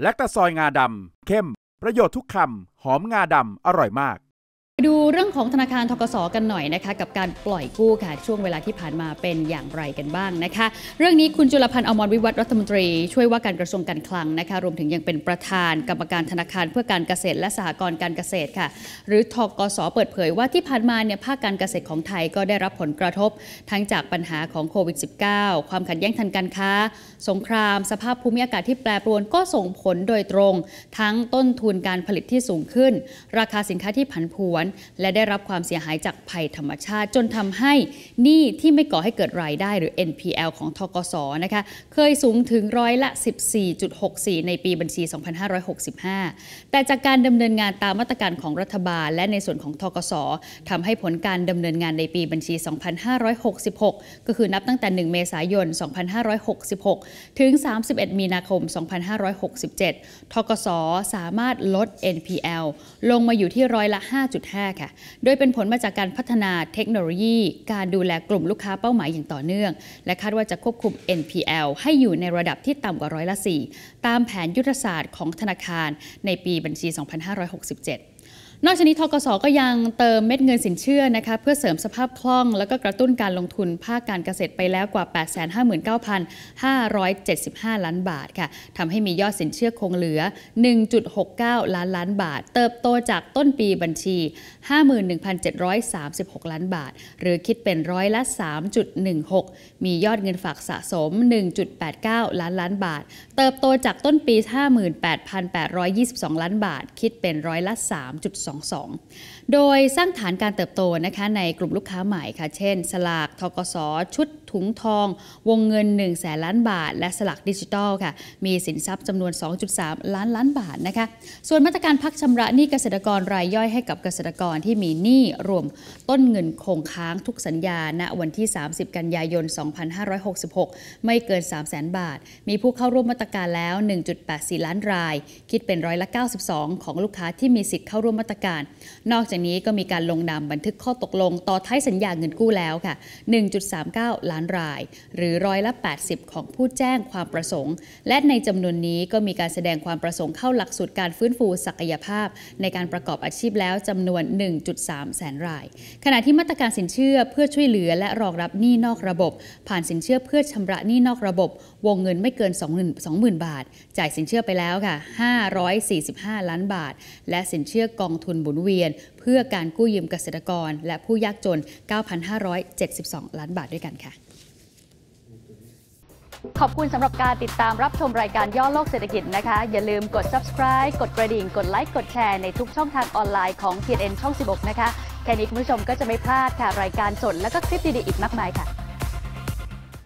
และตะซอยงาดำเข้ม ประโยชน์ทุกคำ หอมงาดำอร่อยมาก ดูเรื่องของธนาคารทกสกันหน่อยนะคะ กับการปล่อยกู้ค่ะ ช่วงเวลาที่ผ่านมาเป็นอย่างไรกันบ้างนะคะ เรื่องนี้คุณจุลพันธ์อมรวิวัฒน์รัฐมนตรี ช่วยว่าการกระทรวงการคลังนะคะ รวมถึงยังเป็นประธานกรรมการธนาคารเพื่อการเกษตรและสหกรณ์การเกษตรค่ะ หรือทกสเปิดเผยว่าที่ผ่านมาเนี่ยภาคการเกษตรของไทยก็ได้รับผลกระทบ ทั้งจากปัญหาของโควิด -19 ความขัดแย้งทางการค้า สงคราม สภาพภูมิอากาศที่แปรปรวนก็ส่งผลโดยตรง ทั้งต้นทุนการผลิตที่สูงขึ้น ราคาสินค้าที่ผันผวนและได้รับความเสียหายจากภัยธรรมชาติ จนทำให้หนี้ที่ไม่ก่อให้เกิดรายได้หรือ NPL ของทกสนะคะเคยสูงถึงร้อยละ 14.64 ในปีบัญชี 2565 แต่จากการดำเนินงานตามมาตรการของรัฐบาล และในส่วนของทกสทำให้ผลการดำเนินงานในปีบัญชี 2566 ก็คือนับตั้งแต่ 1 เมษายน 2566 ถึง 31 มีนาคม 2567 ทกสสามารถลด NPL ลงมาอยู่ที่ร้อยละ 5.5ค่ะ โดยเป็นผลมาจากการพัฒนาเทคโนโลยี การดูแลกลุ่มลูกค้าเป้าหมายอย่างต่อเนื่อง และคาดว่าจะควบคุม NPL ให้อยู่ในระดับที่ต่ำกว่าร้อยละ 4 ตามแผนยุทธศาสตร์ของธนาคารในปีบัญชี 2567นอกจากนี้ทกสก็ยังเติมเม็ดเงินสินเชื่อนะคะเพื่อเสริมสภาพคล่อง แล้วก็กระตุ้นการลงทุนภาคการเกษตรไปแล้วกว่า 859,575 ล้านบาทค่ะทำให้มียอดสินเชื่อคงเหลือ 1.69 ล้านล้านบาท เติบโตจากต้นปีบัญชี 51,736 ล้านบาท หรือคิดเป็นร้อยละ 3.16 มียอดเงินฝากสะสม 1.89 ล้านล้านบาท เติบโตจากต้นปี 58,822 ล้านบาท คิดเป็นร้อยละ 3.2 22 โดยสร้างฐานการเติบโตนะคะในกลุ่มลูกค้าใหม่ค่ะ เช่น สลากทกสชุดถุงทอง วงเงิน1แสนล้านบาท และสลากดิจิทัลค่ะ มีสินทรัพย์จำนวน 2.3 ล้านล้านบาทนะคะ ส่วนมาตรการพักชำระหนี้เกษตรกรรายย่อยให้กับเกษตรกรที่มีหนี้รวมต้นเงินคงค้างทุกสัญญา ณ วันที่ 30 กันยายน 2566 ไม่เกิน 3 0 0แสนบาท มีผู้เข้าร่วมมาตรการแล้ว 1.84 ล้านราย คิดเป็นร้อยละ 92 ของลูกค้าที่มีสิทธิ์เข้าร่วมมาตรตรการ นอกจากนี้ก็มีการลงนามบันทึกข้อตกลง ต่อท้ายสัญญาเงินกู้แล้วค่ะ 1.39 ล้านราย หรือร้อยละ 80 ของผู้แจ้งความประสงค์ และในจำนวนนี้ก็มีการแสดงความประสงค์เข้าหลักสูตรการฟื้นฟูศักยภาพ ในการประกอบอาชีพแล้วจำนวน 1.3 แสนราย ขณะที่มาตรการสินเชื่อเพื่อช่วยเหลือและรองรับหนี้นอกระบบ ผ่านสินเชื่อเพื่อชำระหนี้นอกระบบ วงเงินไม่เกิน 20,000 บาท จ่ายสินเชื่อไปแล้วค่ะ 545 ล้านบาท และสินเชื่อกองทุนหมุนเวียน เพื่อการกู้ยืมเกษตรกร และผู้ยากจน 9,572 ล้านบาทด้วยกันค่ะขอบคุณสำหรับการติดตามรับชมรายการย่อโลกเศรษฐกิจนะคะ อย่าลืมกด subscribe กดกระดิ่ง กดไลค์ กดแชร์ในทุกช่องทางออนไลน์ของ TNN ช่อง 16 นะคะ แค่นี้คุณผู้ชมก็จะไม่พลาดค่ะ รายการสดและก็คลิปดี ๆ อีกมากมายค่ะ